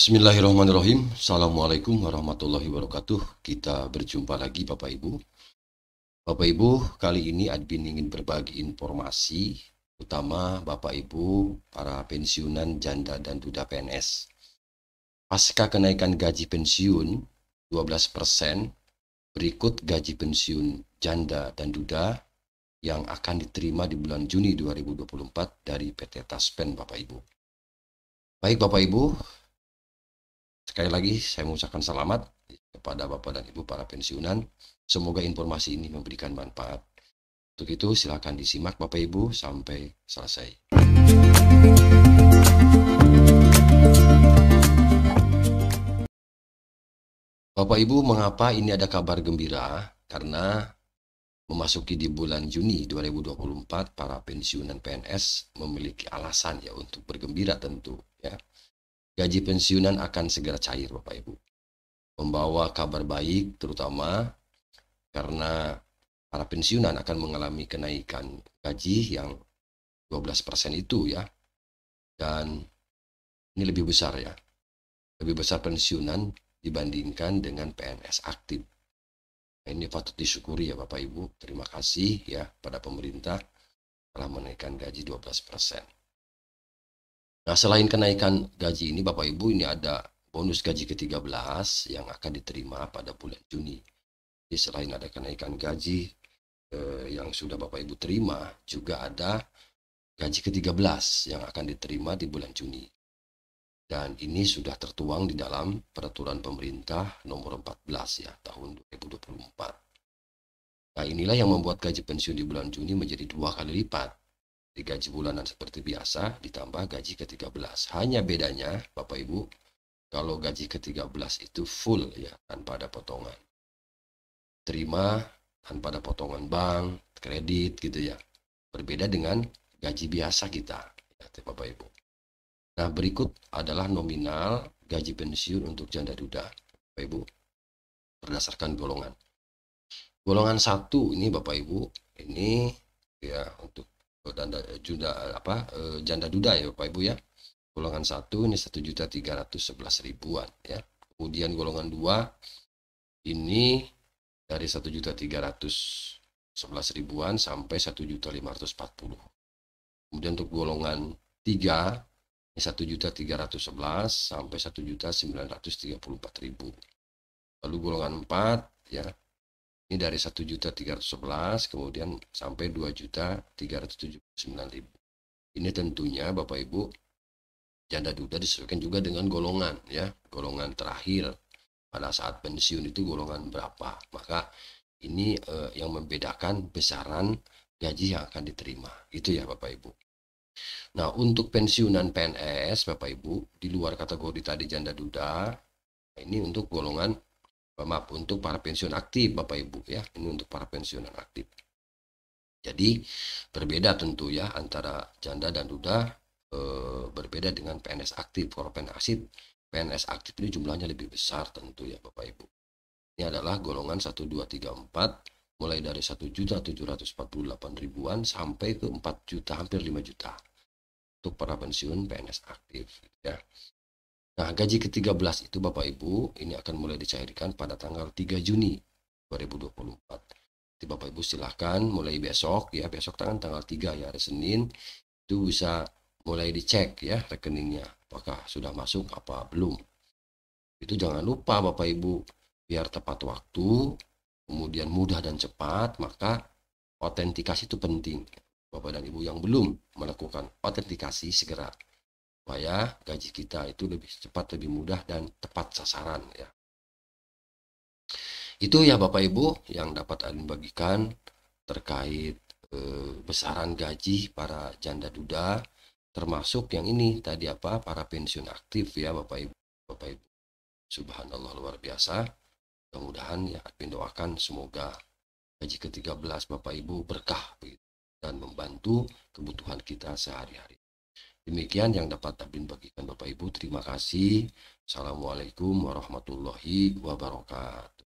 Bismillahirrahmanirrahim. Assalamualaikum warahmatullahi wabarakatuh. Kita berjumpa lagi Bapak Ibu. Bapak Ibu, kali ini admin ingin berbagi informasi utama Bapak Ibu para pensiunan janda dan duda PNS. Pasca kenaikan gaji pensiun 12%, berikut gaji pensiun janda dan duda yang akan diterima di bulan Juni 2024 dari PT Taspen Bapak Ibu. Baik Bapak Ibu, Sekali lagi saya mengucapkan selamat kepada Bapak dan Ibu para pensiunan. Semoga informasi ini memberikan manfaat. Untuk itu silakan disimak Bapak Ibu sampai selesai. Bapak Ibu, mengapa ini ada kabar gembira? Karena memasuki di bulan Juni 2024 para pensiunan PNS memiliki alasan ya untuk bergembira tentu ya gaji pensiunan akan segera cair Bapak Ibu. Membawa kabar baik terutama karena para pensiunan akan mengalami kenaikan gaji yang 12% itu ya. Dan ini lebih besar ya. Lebih besar pensiunan dibandingkan dengan PNS aktif. Nah, ini patut disyukuri ya Bapak Ibu. Terima kasih ya pada pemerintah telah menaikkan gaji 12%. Nah, selain kenaikan gaji ini Bapak Ibu ini ada bonus gaji ke-13 yang akan diterima pada bulan Juni. Jadi selain ada kenaikan gaji eh, yang sudah Bapak Ibu terima, juga ada gaji ke-13 yang akan diterima di bulan Juni. Dan ini sudah tertuang di dalam peraturan pemerintah nomor 14 ya tahun 2024. Nah inilah yang membuat gaji pensiun di bulan Juni menjadi dua kali lipat gaji bulanan seperti biasa ditambah gaji ke-13. Hanya bedanya Bapak Ibu, kalau gaji ke-13 itu full ya tanpa ada potongan. Terima tanpa ada potongan bank, kredit gitu ya. Berbeda dengan gaji biasa kita ya Bapak Ibu. Nah, berikut adalah nominal gaji pensiun untuk janda duda, Bapak Ibu, berdasarkan golongan. Golongan satu ini Bapak Ibu, ini ya untuk janda junda apa eh, janda duda ya Bapak Ibu ya? Golongan satu ini satu juta tiga ratus sebelas ribuan ya. Kemudian golongan dua ini dari satu juta tiga ratus sebelas ribuan sampai satu juta lima ratus empat puluh. Kemudian untuk golongan tiga ini satu juta tiga ratus sebelas sampai satu juta sembilan ratus tiga puluh empat ribu. Lalu golongan empat ya ini dari 1 juta 311 kemudian sampai 2 juta 379 ribu. Ini tentunya Bapak Ibu janda duda disesuaikan juga dengan golongan ya, golongan terakhir pada saat pensiun itu golongan berapa. Maka ini eh, yang membedakan besaran gaji yang akan diterima. Itu ya Bapak Ibu. Nah, untuk pensiunan PNS Bapak Ibu di luar kategori tadi janda duda, ini untuk golongan maaf untuk para pensiun aktif Bapak Ibu ya. Ini untuk para pensiunan aktif. Jadi berbeda tentu ya antara janda dan duda e, berbeda dengan PNS aktif. Kalau PNS PNS aktif ini jumlahnya lebih besar tentu ya Bapak Ibu. Ini adalah golongan 1 2 3 4 mulai dari 1 juta 748 ribuan sampai ke 4 juta hampir 5 juta. Untuk para pensiun PNS aktif ya Nah, gaji ke-13 itu Bapak Ibu, ini akan mulai dicairkan pada tanggal 3 Juni 2024. Jadi Bapak Ibu silahkan mulai besok ya, besok tanggal tanggal 3 ya, hari Senin, itu bisa mulai dicek ya rekeningnya, apakah sudah masuk apa belum. Itu jangan lupa Bapak Ibu, biar tepat waktu, kemudian mudah dan cepat, maka autentikasi itu penting. Bapak dan Ibu yang belum melakukan autentikasi segera supaya gaji kita itu lebih cepat, lebih mudah dan tepat sasaran ya. Itu ya Bapak Ibu yang dapat Adin bagikan terkait eh, besaran gaji para janda duda termasuk yang ini tadi apa para pensiun aktif ya Bapak Ibu. Bapak Ibu. Subhanallah luar biasa. Mudah-mudahan ya Adin doakan semoga gaji ke-13 Bapak Ibu berkah dan membantu kebutuhan kita sehari-hari. Demikian yang dapat Abin bagikan Bapak Ibu. Terima kasih. Assalamualaikum warahmatullahi wabarakatuh.